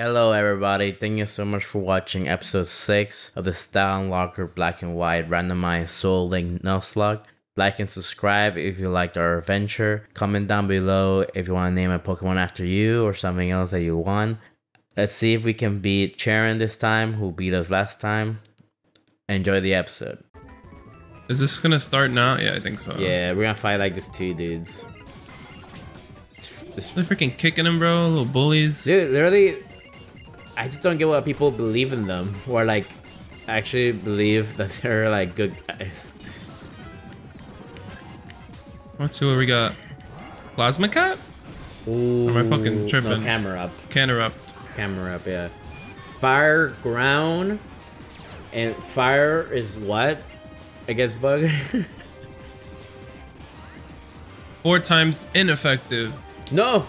Hello, everybody. Thank you so much for watching episode 6 of the Stout and Lager Black and White Randomized Soul Link Nuzlocke. Like and subscribe if you liked our adventure. Comment down below if you want to name a Pokemon after you or something else that you want. Let's see if we can beat Cheren this time, who beat us last time. Enjoy the episode. Is this gonna start now? Yeah, I think so. Yeah, we're gonna fight like these two dudes. It's- it's- They're freaking kicking him, bro. Little bullies. Dude, literally, I just don't get why people believe in them or like actually believe that they're like good guys. Let's see what we got. Plasma cat? Ooh, Am I fucking tripping? No, camera up, Camerupt. camera up, yeah. Fire ground, and fire is what against bug? Four times ineffective. no.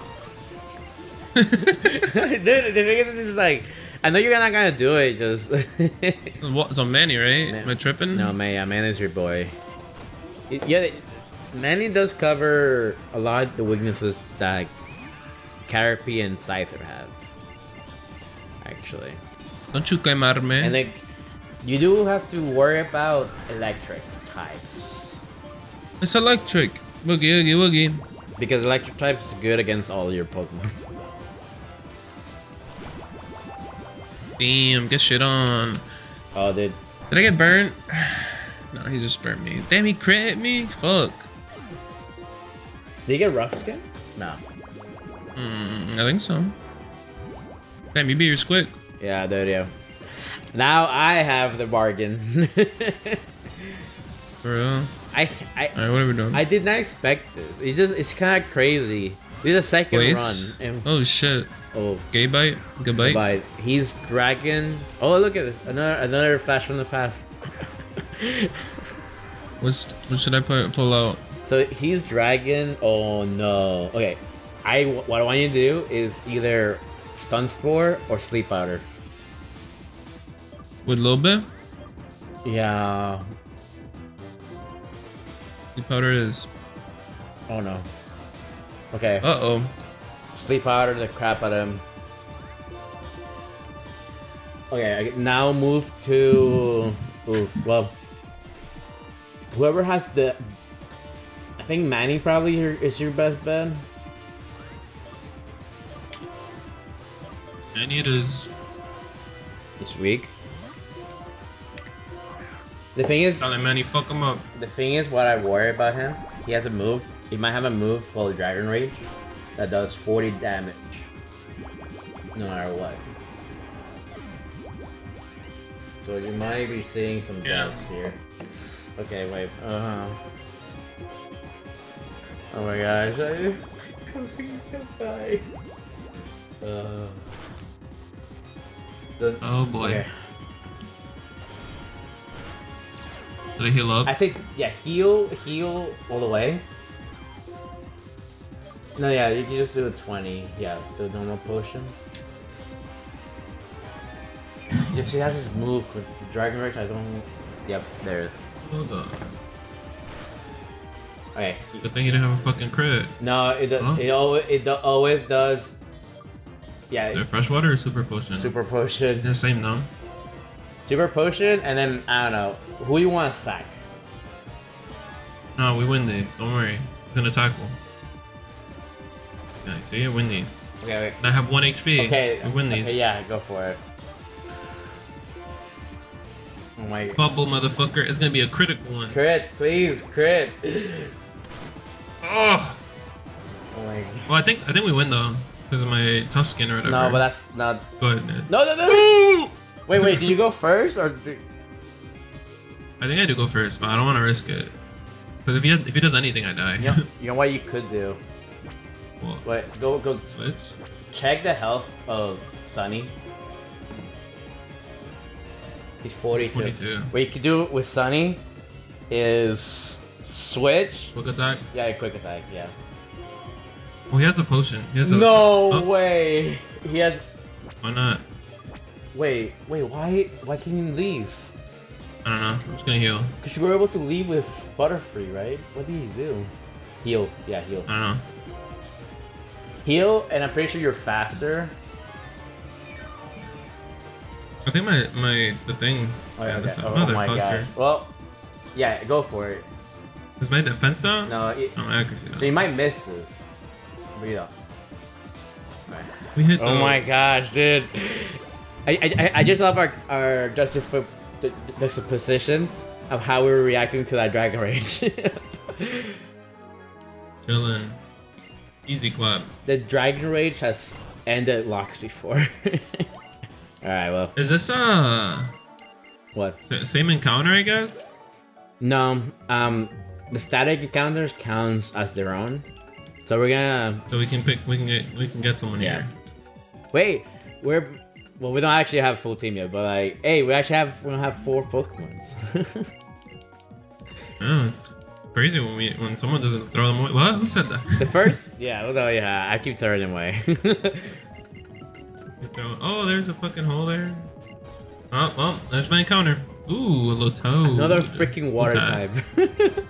Dude, the thing is, like I know you're not gonna do it. Just What? So Manny, right? Am I tripping? No, man, yeah, man is your boy. It- yeah, Manny does cover a lot of the weaknesses that Caterpie and Scyther have. Actually. Don't you quemarme. And like, you do have to worry about electric types. It's electric. Boogie, oogie, woogie. Because electric types is good against all your Pokemon. Damn, get shit on. Oh, dude. Did I get burnt? No, he just burnt me. Damn, he crit hit me? Fuck. Did he get rough skin? No. Mm, I think so. Damn, you beat your squick. Yeah, there you go. Now I have the bargain. For real. I, I, Alright, what are we doing? I did not expect this. It's just it's kind of crazy. This is a second Place? run. And, Oh shit. oh, Gabite? Good bite? he's dragon. Oh, look at this. Another another flash from the past. What's, what should I pull, pull out? So he's dragon. Oh no. Okay, I what I want you to do is either stun spore or sleep powder. With a little bit? Yeah. The powder is. Oh no. Okay. Uh oh. Sleep powder the crap out of him. Okay, I- now move to. Ooh, well. Whoever has the. I think Manny probably is your best bet. I need is. This week. The thing is, Tell him, man, you fuck him up. the thing is, what I worry about him, he has a move. He might have a move called Dragon Rage that does 40 damage, no matter what. So you might be seeing some Yeah. deaths here. Okay, wait. Uh huh. Oh my gosh, I. I'm gonna die. Uh. The, Oh boy. okay. Did I heal up? I say, yeah, heal, heal all the way. No, yeah, you can just do a 20. Yeah, the normal potion. Just he has his move with Dragon Rage. I don't. Yep, there is. Hold on. Okay. Good thing you didn't have a fucking crit. No, it does. Huh? It always it do- always does. Is it Yeah, freshwater or super potion? super potion, the same though. super potion, and then I don't know who you want to sack. No, we win these. Don't worry. It's gonna tackle. Yeah, see, I win these. Okay, wait. And I have one HP. Okay, we win these. Okay, yeah, go for it. Oh my. Bubble, motherfucker. It's gonna be a critical one. Crit, please, crit. Oh. Oh my. Well, I think I think we win though, because of my tough skin or whatever. No, but that's not. Go ahead, man. No, no, no. wait, wait. Do you go first or? Did... I think I do go first, but I don't want to risk it. Because if he has, if he does anything, I die. You know, you know what you could do? Wait, go, go. switch. Check the health of Sunny. He's 42. 42. What you could do with Sunny is switch. Quick attack. Yeah, quick attack. Yeah. Well, he has a potion. He has a. No Oh, way. He has. Why not? Wait, wait. Why? Why can't you leave? I don't know. I'm just gonna heal. Cause you were able to leave with Butterfree, right? What did you do? Heal. Yeah, heal. I don't know. Heal, and I'm pretty sure you're faster. I think my my the thing. Oh, yeah, okay. that's a oh, oh my motherfucker. gosh. Well, yeah, go for it. Is my defense down? No, it, Oh, so you might miss this. Breathe out. Alright. We hit. Oh my gosh, dude! I I, I- I just love our our juxtap- the juxtaposition of how we were reacting to that dragon rage. Chillin'. Easy clap. the dragon rage has ended locks before. All right, well, Is this uh what? same encounter? I guess. No, um, the static encounters counts as their own. So we're gonna So we can pick. We can get. We can get someone Yeah. here. wait. We're well, we don't actually have a full team yet, but like, hey, we actually have we don't have four Pokemons. Oh, it's crazy when we when someone doesn't throw them away. What? Who said that? the first, yeah, well, no, yeah, I keep throwing them away. Oh, there's a fucking hole there. Oh, well, there's my encounter. Ooh, a little toad. Another freaking water type.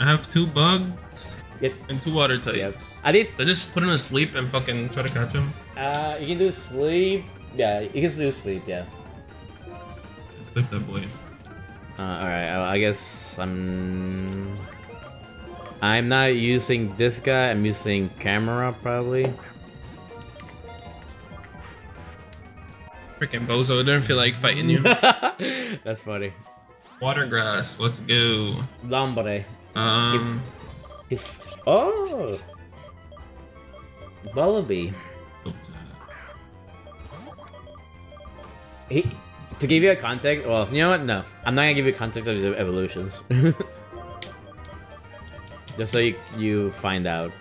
I have two bugs Yep. and two water types. Yep. At least, I just put him to sleep and fucking try to catch him. uh, you can do sleep. Yeah, you can do sleep. Yeah. Sleep that boy. Uh, all right. I I guess I'm. I'm not using this guy. I'm using camera probably. Freaking bozo Don't feel like fighting you. That's funny. Water grass, let's go. Lombre. Um, He's. Oh. Bullaby. He. To give you a context, well, you know what? No, I'm not gonna give you context of his evolutions. Just so you you find out.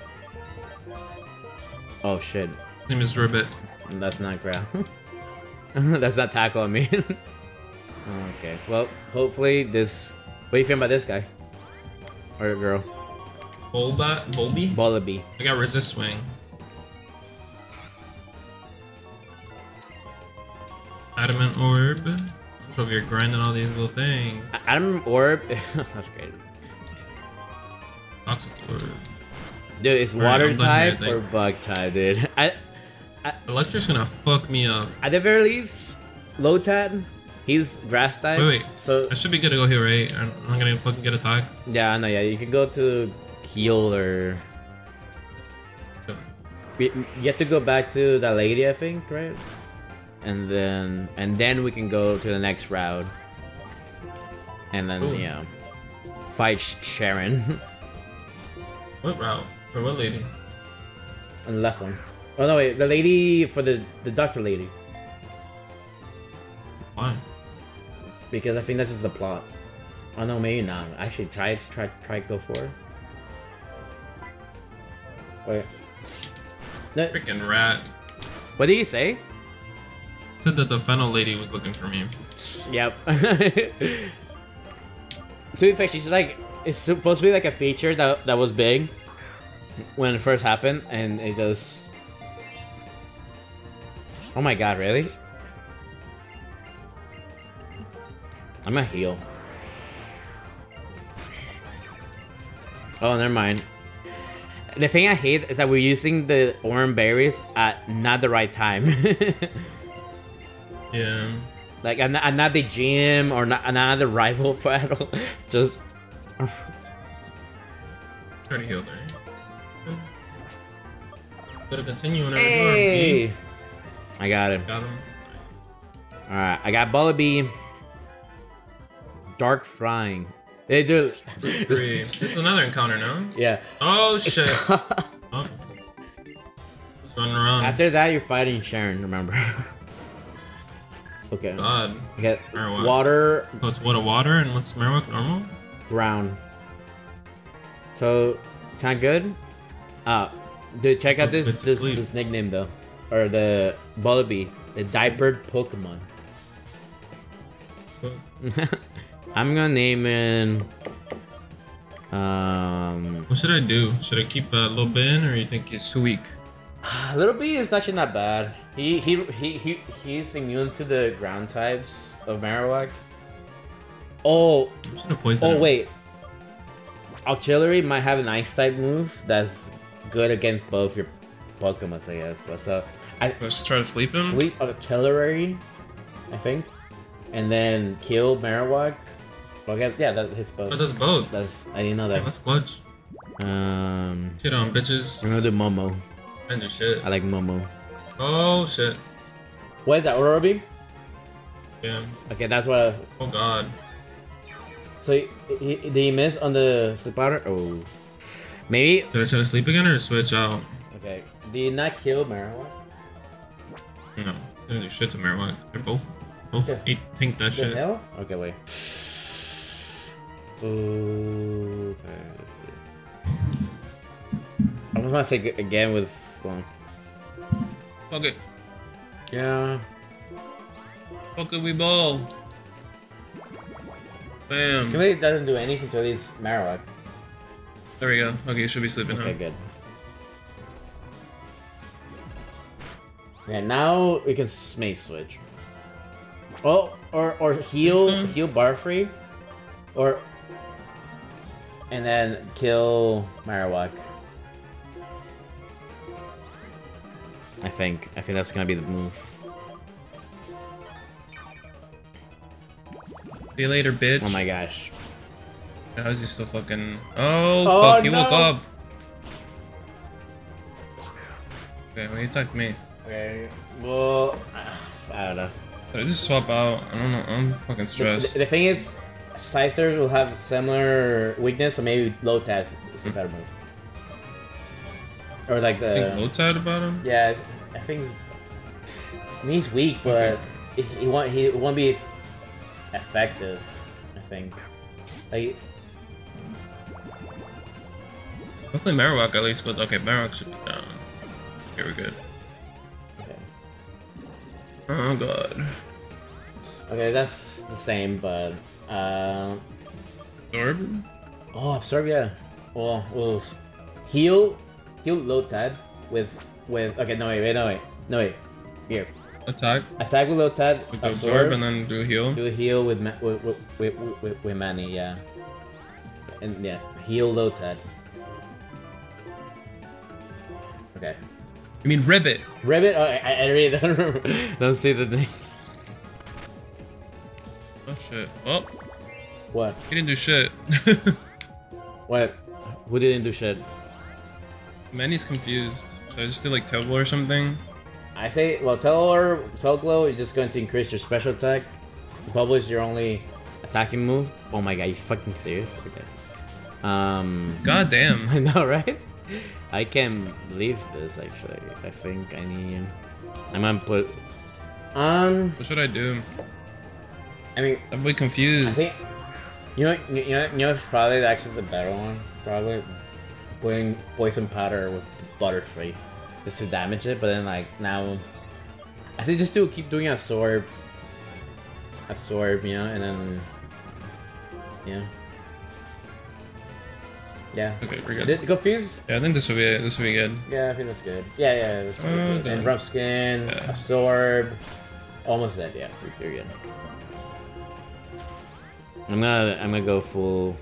Oh shit, name is Ribbit. that's not grab. that's not tackle on me. okay, well, hopefully this. What do you feel about this guy? Or girl? Bulbat, Bulby. Bullaby. I got resist swing. Adamant orb. I'm sure you're grinding all these little things. Adam Orb. that's great. Toxic orb. Dude, it's Alright, water I'm done here, I type or bug type, dude. I, I Electric's gonna fuck me up. at the very least, low Lotad, he's grass type. Wait, wait. So I should be good to go here, right? I'm I'm gonna fucking get attacked. yeah, no, yeah, you can go to heal or you you have to go back to that lady, I think, right? And then and then we can go to the next route. And then Ooh. yeah, fight Cheren What route? For what lady? on the left one. Oh no, wait, the lady for the the doctor lady. Why? Because I think this is the plot. Oh no, maybe not. Actually, try try try go for it. Wait. No, Freaking rat. what did he say? Said that the fennel lady was looking for me. Yep. to be fair, she's like it's supposed to be like a feature that that was big when it first happened, and it just. Oh my god! Really? I'm gonna heal. Oh, never mind. The thing I hate is that we're using the orange berries at not the right time. Yeah. Like I'm not, I'm not the GM or not, not the rival battle. Just Try to heal there. Gotta continue whenever hey, you I got him. Got him. All right, I got Bullaby. Dark frying. Hey, dude. Three. This is another encounter now. yeah. Oh shit. Oh. Just running around. After that, you're fighting Cheren. Remember? okay. God. You water, So it's what a water and what's Marowak normal? Ground. So, kind of good. Uh, dude, check out this this, this nickname though, or the Bullaby, the diapered Pokemon. I'm gonna name it. Um, What should I do? Should I keep a little bit in or you think he's too weak? Little B is actually not bad. He he he he he's immune to the ground types of Marowak. Oh I'm just gonna poison oh wait, Auxiliary might have an Ice type move that's good against both your Pokemon, I guess. But so I Let's try to sleep him. Sleep Auxiliary I think, and then kill Marowak. Okay, yeah, that hits both. That does both. That's I didn't know Yeah, that. that's clutch. Um, Shit on bitches. I'm gonna do Momo. I do shit. I like Momo. Oh shit. What is that? Aurora Beam? Damn. Okay, that's what. Oh god. So, he, he, did he miss on the sleep powder? Oh, maybe. Did I try to sleep again or switch out? Okay, did he not kill Marowak? No. Didn't do shit to Marowak. They're both both Yeah. eat tank that shit. hell? Okay, wait. Ooh, okay. I was gonna say again with well, Okay. yeah. Fuck it, we ball. Bam. Kimberly doesn't do anything to these Marowak. There we go. Okay, should be sleeping, Okay, huh? good. Yeah, now we can smate switch. Oh, or or heal so? heal bar free, or and then kill Marowak. I think I think that's gonna be the move. See you later, bitch. Oh my gosh. How's he still fucking? Oh, Oh, fuck! He woke up. Okay, well, he attacked me. Okay. Well, I don't know. Did I just swap out? I don't know. I'm fucking The, stressed. the thing is, Scyther will have similar weakness, so maybe low test is a better move. Or like I think the Lotad about him. yeah, I think he's, I mean, he's weak, but he, he won't he won't be f- effective. I think. Like Hopefully Marowak at least goes. Okay, Marowak should be down. Okay, we're good. okay. Oh god. okay, that's the same, but uh, Orb? oh, absorb yeah. Oh, well, heal, heal Lotad with with okay. No wait, wait, no wait, no wait. Here, Attack. attack with Lotad, With absorb absorb, and then do heal. do a heal with ma- with with, with, with, with Manny, yeah. And yeah, heal Lotad. Okay. You mean Ribbit? Ribbit? Oh, I, I really don't remember. don't see the names. Oh shit. Oh, What? he didn't do shit. What? Who didn't do shit? Manny's confused. Should I just do like Tail or something? I say, well, Telor, Tail Glow is just going to increase your special attack. Bubble is your only attacking move. Oh my god, you fucking serious? Okay. Um, God damn. I know, right? I can't believe this, actually. I think I need... I'm gonna put... Um, What should I do? I mean, I'm way confused. Think... You know, you know, you know, probably actually the better one. Probably putting poison powder with Butterfree just to damage it, but then like now, I think just do keep doing absorb, absorb, you know, and then yeah, yeah. Okay, we're good. Did confuse? Yeah, I think this will be it. This will be good. Yeah, I think that's good. Yeah, yeah. That's, that's Oh, good. Uh, and rough skin, Yeah. absorb, almost dead. Yeah, you're, you're good. I'm gonna I'm gonna go full.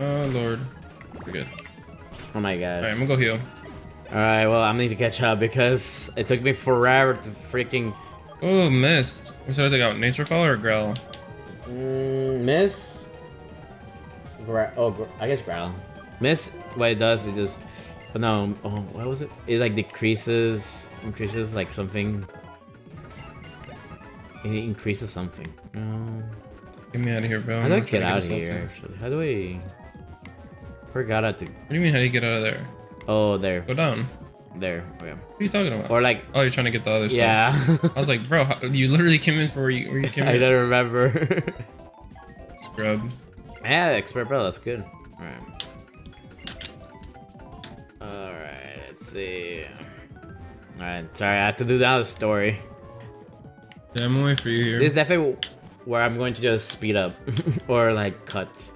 Oh lord. We're good. Oh my god. Alright, I'm gonna go heal. Alright, well, I'm need to catch up because it took me forever to freaking Oh, missed. What should I take out? Nature Call or Growl? mm, miss. Gra- oh, gr- I guess growl. Miss. What it does, it just. But no. Oh, what was it? It like decreases, increases like something. It increases something. No. Get me out of here, bro. How do I get out of here? Actually, how do I? Forgot how to. What do you mean, how do you get out of there? Oh, there, Go down. there. Okay. What are you talking about? Or like, oh, you're trying to get the other stuff. yeah. I was like, bro, how, you literally came in for where you, where you came I in. don't remember. Scrub. Yeah, expert bro, that's good. Alright. Alright, let's see. Alright, sorry, I have to do the story. Yeah, I'm away for you here. This is definitely where I'm going to just speed up. or like cut.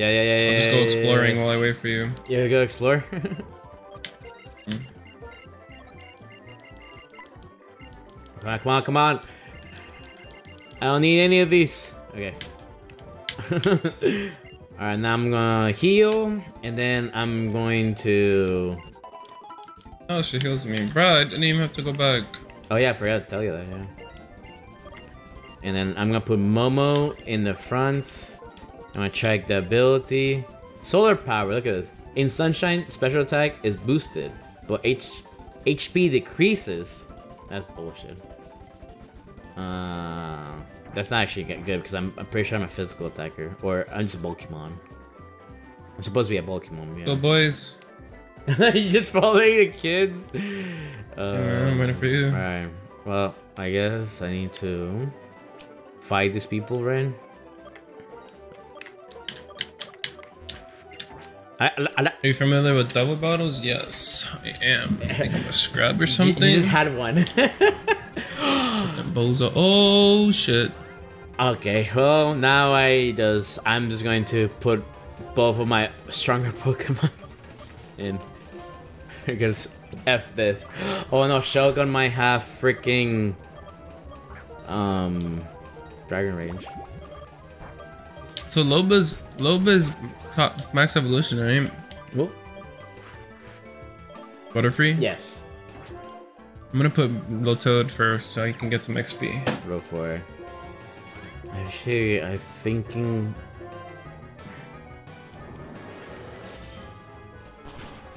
Yeah, yeah, yeah, yeah. I'll just go yeah, exploring Yeah, while I wait for you. yeah. yeah go explore. Come on, come on, come on. I don't need any of these. Okay. Alright, now I'm gonna heal, and then I'm going to... Oh, she heals me. Bro, I didn't even have to go back. Oh yeah, I forgot to tell you that, yeah. And then I'm gonna put Momo in the front. I'm gonna check the ability. Solar power, look at this. In Sunshine, special attack is boosted, but H HP decreases. That's bullshit. Uh, that's not actually good because I'm, I'm pretty sure I'm a physical attacker. Or I'm just a Pokemon. I'm supposed to be a Pokemon, yeah. Go, boys. you just following the kids? Uh, I'm waiting for you. Alright. Well, I guess I need to fight these people, right? I, I, Are you familiar with double bottles? Yes, I am. I think I'm a scrub or something. you just had one. Bozo. Oh shit. okay, well now I just I'm just going to put both of my stronger Pokemon in because f this. Oh no, Shogun might have freaking um Dragon Rage. So Loba's Loba's top max evolution, right? Whoop. Butterfree. Yes. I'm gonna put Lotad first so I can get some XP. Roll for it. Actually, I'm thinking.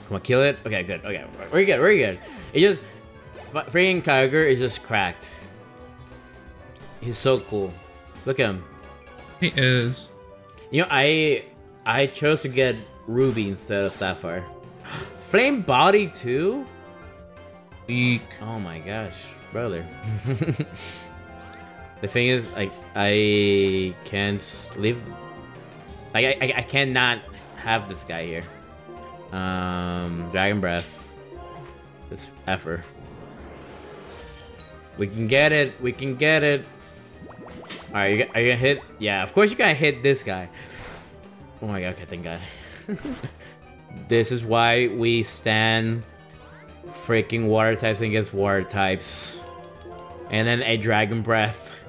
Come on, kill it. Okay, good. Okay, we're good. We're good. It just freaking Kyogre is just cracked. He's so cool. Look at him. He is. You know, I I chose to get Ruby instead of Sapphire. Flame Body too. Weak. Oh my gosh, brother. the thing is, like, I can't leave. Like, I, I, I cannot have this guy here. Um, Dragon Breath. This effort. We can get it. We can get it. Alright, you, are you gonna hit? Yeah, of course you gotta hit this guy. Oh my god, okay, thank god. this is why we stand freaking water types against water types. And then a dragon breath.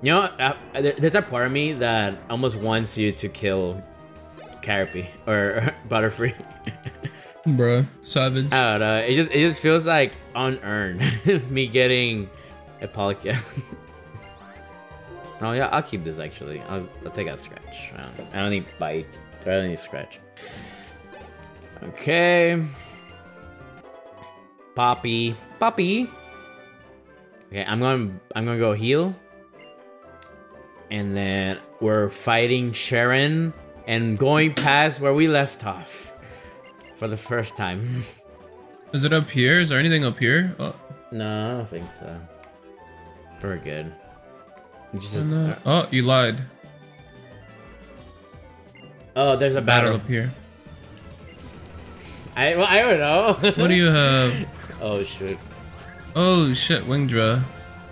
You know, uh, there's a part of me that almost wants you to kill Caterpie or Butterfree. Bruh, savage. I don't know. It just it just feels like unearned. me getting a Palkia. oh yeah, I'll keep this actually. I'll, I'll take out scratch. I don't, I don't need bite. I don't need scratch. Okay. Poppy. Poppy. Okay, I'm going I'm gonna go heal. And then we're fighting Cheren and going past where we left off. For the first time. Is it up here? Is there anything up here? Oh, no, I don't think so. We're good. Just, no. oh you lied. Oh, there's a battle. Battle up here. I well, I don't know. What do you have? oh shit. Oh shit, Wingdra.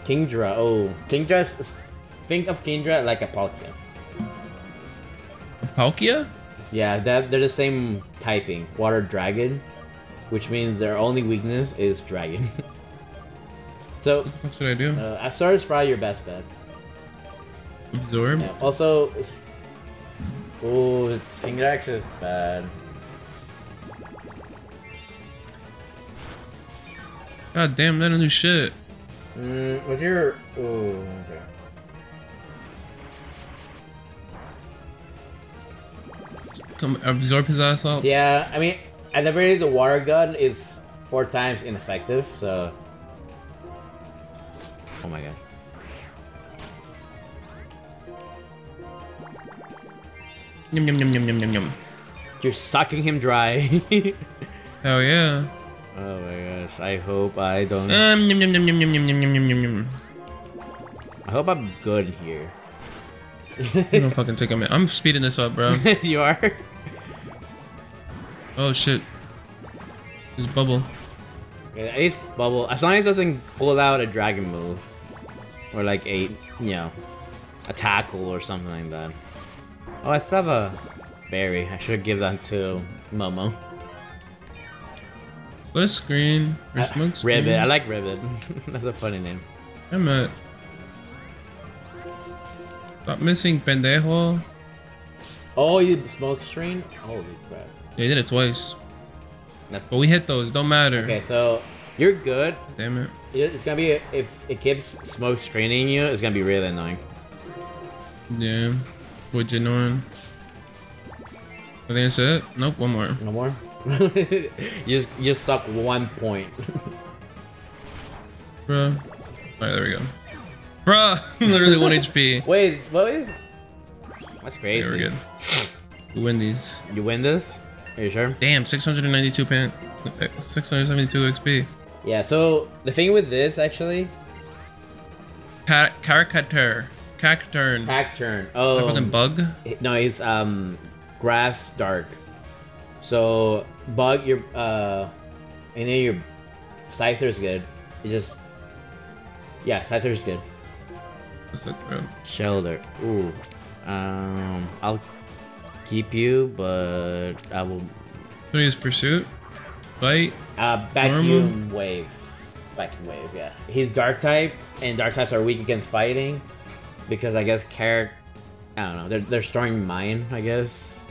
Kingdra. Oh, Kingdra. Think of Kingdra like a Palkia. A Palkia? Yeah, that they're the same typing. Water dragon, which means their only weakness is dragon. so. What the fuck should I do? Uh, Absorb is probably your best bet. Absorb. Yeah. Also, it's, oh, this Kingdra is bad. God damn, that do shit. Mm, what's your... Oh, okay. Come absorb his ass off. Yeah, I mean, at the very least, a water gun is four times ineffective, so... Oh my god. Yum yum yum yum yum yum yum. You're sucking him dry. Hell yeah. Oh my gosh, I hope I don't... Um, yum, yum, yum, yum, yum, yum, yum, yum, yum, yum. I hope I'm good here. I'm gonna fucking take a minute. I'm speeding this up, bro. you are? Oh shit. There's bubble. Yeah, at bubble. As long as it doesn't pull out a dragon move. Or like a, you know, a tackle or something like that. Oh, I still have a berry. I should give that to Momo. What screen? Or Uh, smoke screen? Ribbit. I like Ribbit. That's a funny name. I'm at. Stop missing, pendejo. Oh, you smoke screen? Holy crap. Yeah, he did it twice. That's- But we hit those, don't matter. Okay, so you're good. Damn it. It's gonna be if it keeps smoke screening you, it's gonna be really annoying. Yeah. Would you know? I think that's it. Nope, one more. No more. you just you just suck one point. Bruh. Alright, there we go. Bruh! Literally 1 HP. Wait, what is? That's crazy. we're good. We win these. You win this? Are you sure? Damn, 692 pan. Uh, 672 XP. Yeah. So the thing with this actually, Car- caricature. Cacturne. pack turn. A Oh, fucking bug? no, it's um grass dark. So bug your uh, and then your scyther's good. It just yeah, scyther's good. That's it, bro. Shelter. Ooh. Um, I'll keep you, but I will. What is pursuit? Fight? Uh, vacuum wave. Vacuum wave. Yeah. He's dark type, and dark types are weak against fighting, because I guess Carrick. I don't know. They're they're storing mine. I guess.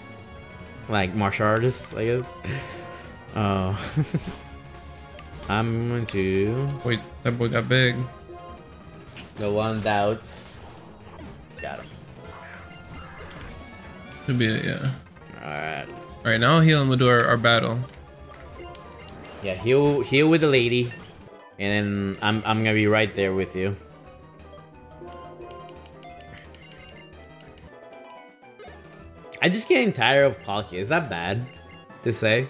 Like martial artists. I guess. Oh. I'm going to Wait, that boy got big. the one doubts. Got him. Should be it, yeah. All right. Alright, now I'll heal and we'll do our, our battle. Yeah, heal heal with the lady, and then I'm I'm gonna be right there with you. I'm just getting tired of Palkia. Is that bad to say?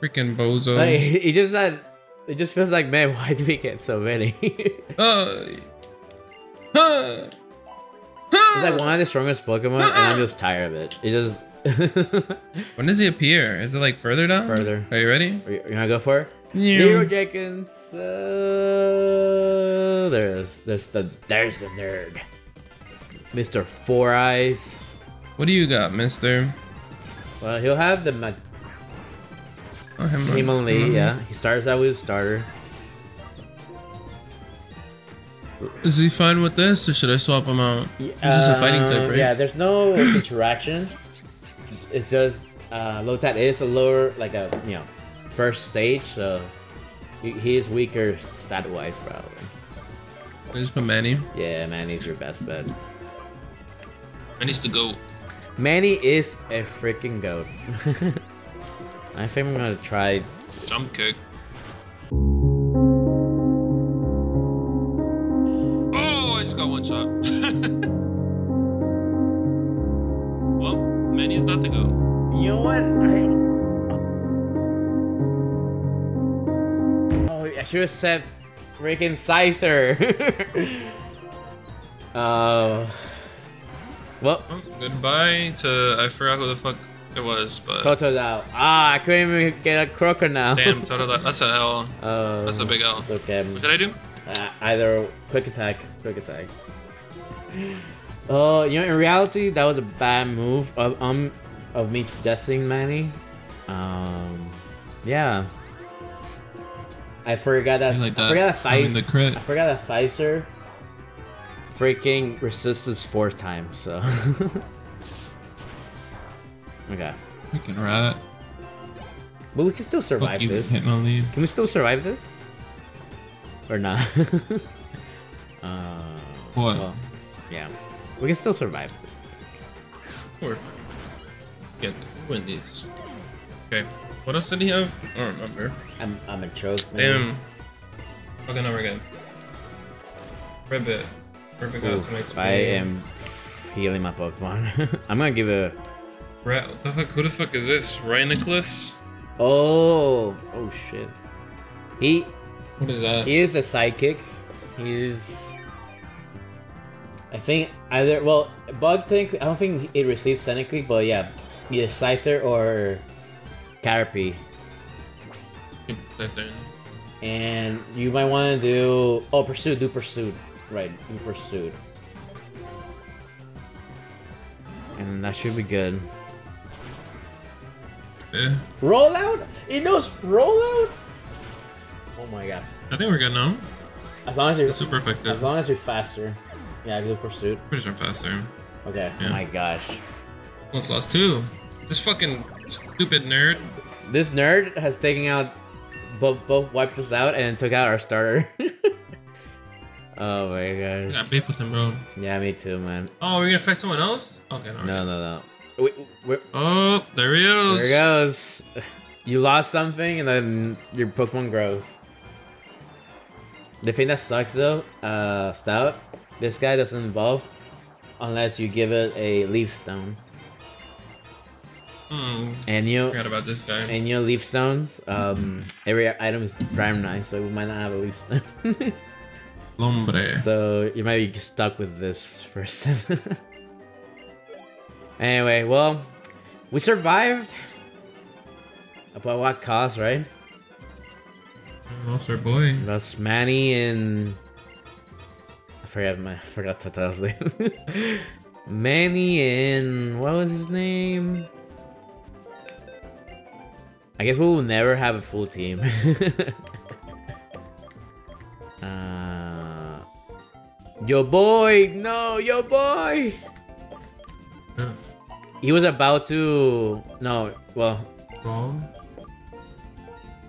Freaking bozo. Like, it just that it just feels like man, why do we get so many? Uh, uh, it's Uh, huh. Huh. like one of the strongest Pokemon, and I'm just tired of it. It just. When does he appear? Is it like further down? Further. Are you ready? Are you you gonna go for it? Yeah. Hero Jenkins. Uh, there's there's the there's the nerd, Mr. Four Eyes. What do you got, mister? Well, he'll have the Ma- Oh, him, Hitmonlee, yeah. He starts out with his starter. Is he fine with this, or should I swap him out? He's just a fighting type, Uh, right? Yeah, there's no interaction. It's just uh, Lotad is a lower, like a you know, first stage, so he, is weaker stat wise, probably. I just put Manny. Yeah, Manny's your best bet. I needs to go. Manny is a freaking goat. I think I'm gonna try. Jump kick. Oh, I just got one shot. Manny is not to go. You know what? I. Oh, I should have said freaking Scyther. uh. Well, Oh, goodbye to I forgot who the fuck it was, but Toto's out. Ah, I couldn't even get a crocodile. damn, Toto, that, that's a L. Uh, That's a big L. Okay. What should I do? Uh, either quick attack, quick attack. Oh, you know, in reality, that was a bad move of um of me suggesting Manny. Um, yeah. I forgot that. Like I forgot that crit. I forgot that Scyther freaking resisted fourth time. So. okay, We Freaking rat. but we can still survive you, this. Hitmonlee. Can we still survive this? Or not? uh, What? well, yeah. We can still survive this. Or get win these. Okay. What else did he have? I don't remember. I'm, I'm a choke, man. Damn. Okay, now we're good. Ribbit. Ribbit got some Oof, XP. I am healing my Pokemon. I'm gonna give a. Rat, what the fuck? Who the fuck is this? Rhinoculus? Oh! Oh shit. He What is that? he is a psychic. He's. I think either well, bug think I don't think it receives technically, but yeah, either Scyther or Caterpie. And you might want to do oh pursuit, do pursuit, right? Do pursuit, and that should be good. Eh. Rollout? It knows rollout? Oh my god. I think we're good now. As long as you're It's super as long as you're faster. Yeah, glue pursuit. Pretty sure I'm faster. Okay. Oh Yeah. my gosh. What's lost two? This fucking stupid nerd. This nerd has taken out both both wiped us out and took out our starter. oh my gosh. got beef with him, bro. Yeah, me too, man. Oh, we're gonna fight someone else? Okay, no. No, no, no. Wait, wait, Oh, there he is. there it goes. You lost something and then your Pokemon grows. The thing that sucks though, uh, Stout, this guy doesn't evolve unless you give it a Leaf Stone. Hmm. And you Forgot about this guy. and your Leaf Stones, um, every item is Prime 9, so we might not have a Leaf Stone. Lombre. so you might be stuck with this person. anyway, well, we survived. But what cost, right? Also, boy. That's Manny and forgot my I forgot Tata's name. Manny and what was his name? I guess we will never have a full team. uh, yo boy, no, yo boy. He was about to no, well, Ball.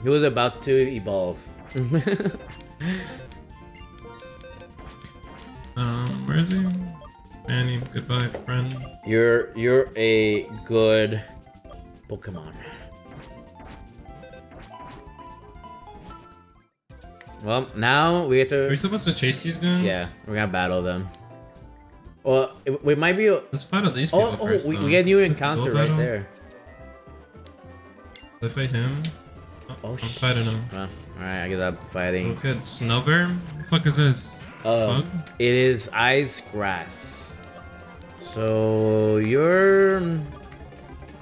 he was about to evolve. where is he? Manny, goodbye, friend. You're you're a good Pokemon. Well, now we have to. Are we supposed to chase these guys? Yeah, we're gonna battle them. Well, we might be. Oh, Let's battle these people oh, oh first. we, we get a new encounter right battle? there. Did I fight him? Oh, Oh, I'm fighting him. Well, all right, I get up fighting. Okay, Snover? What the fuck is this? Uh, Bug? it is ice grass. So you're.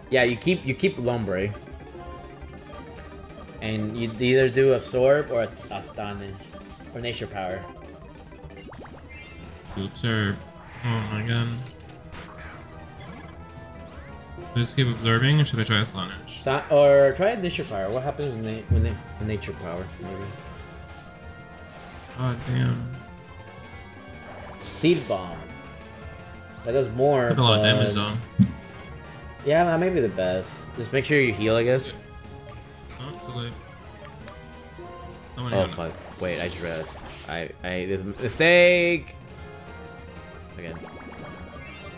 Yeah, you keep you keep Lombre. And you either do absorb or astonish or nature power. Oops, or... Oh my god. Should I just keep absorbing or should I try Astonish? So, or try nature power. What happens when they when they nature power? Maybe. God damn. Seed bomb. That does more. Put a lot of damage though. Yeah, that may be the best. Just make sure you heal, I guess. Oh. Oh it. fuck! Wait, I just realized. I I this mistake. Again.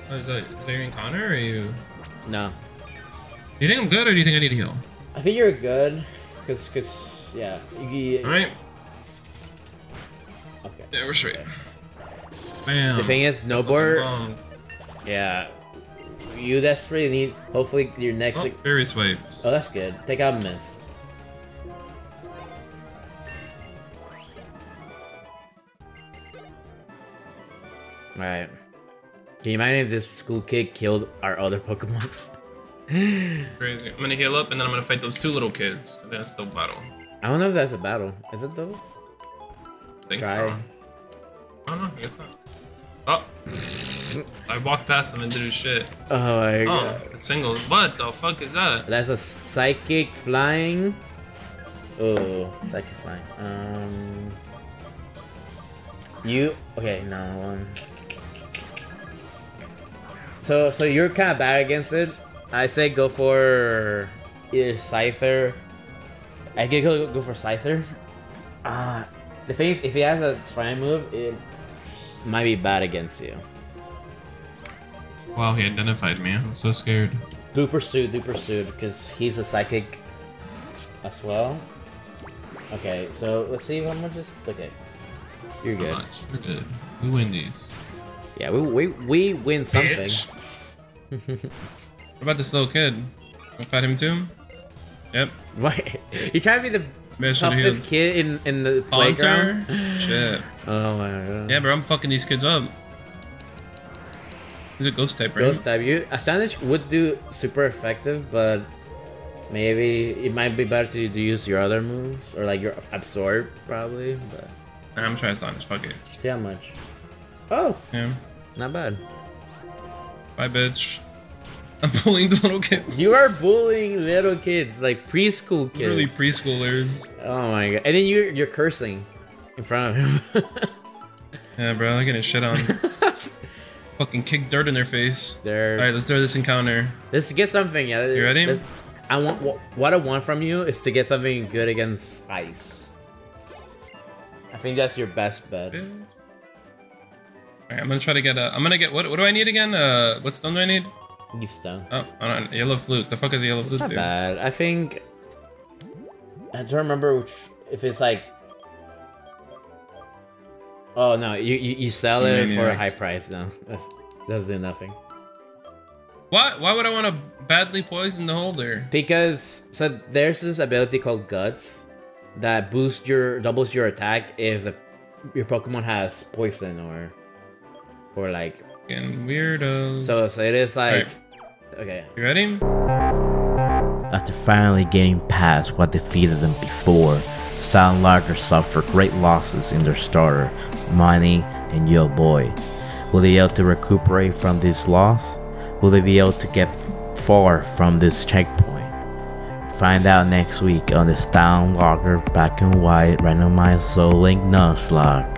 Oh, is that, is that your Connor or are you... No, Do you think I'm good or do you think I need to heal? I think you're good. Cause cause yeah. You, you- Alright. Okay. Yeah, we're straight. Bam. The thing is, That's snowboard. Yeah. You desperately need. Hopefully, your next. Oh, various waves. Oh, that's good. Take out mist. Alright. Can you imagine if this school kid killed our other Pokemon? crazy. I'm gonna heal up and then I'm gonna fight those two little kids. It's still battle. I don't know if that's a battle. Is it though? think Try. so. I don't know. I guess not. Oh. I walked past him and did his shit. Oh my Oh, god. it's singles. What the fuck is that? That's a psychic flying. Oh, psychic flying. Um. You okay? No. Um, so so you're kind of bad against it. I say go for either Scyther. I could go go for Scyther. Ah, the thing is, if he has a flying move, it might be bad against you. Wow, he identified me. I'm so scared. Do pursued, do pursued, because he's a psychic as well. Okay, so let's see how much just Okay, you're good. much? We're good. We win these. Yeah, we we, we win something. What about this little kid? Wanna fight him too? Yep. Right? You try to be the Maybe I should've toughest healed. kid in in the playground. Shit. Oh my god. Yeah, bro, I'm fucking these kids up. He's a ghost type, right? Ghost type. You Astonish would do super effective, but maybe it might be better to, to use your other moves or like your absorb probably. But I'm trying to astonish. Fuck it. see how much. Oh, Yeah. not bad. Bye, bitch. I'm bullying the little kids. You are bullying little kids, like preschool kids. Literally preschoolers. Oh my god! And then you're you're cursing. in front of him. Yeah, bro, I'm getting shit on. Fucking kick dirt in their face. there. Alright, let's do this encounter. Let's get something. Yeah. You ready? let's- I want what, I want from you is to get something good against ice. I think that's your best bet. Alright, I'm gonna try to get a. I'm gonna get. What, what do I need again? Uh, what stone do I need? Stung. Oh, I yellow flute. The fuck is a yellow flute Not do? bad. I think. I don't remember which, if it's like. Oh no! You you, you sell it for a high price now. That's that's do nothing. Why? Why would I want to badly poison the holder? Because so there's this ability called Guts that boosts your doubles your attack if the your Pokemon has poison or or like Fucking weirdos. so so it is like Alright. okay. you ready? After finally getting past what defeated them before, Stout and Lager suffered great losses in their starter, Money and Yo Boy. Will they be able to recuperate from this loss? Will they be able to get f- far from this checkpoint? Find out next week on the Stout and Lager Black and White Randomized Soul Link Nuzlocke.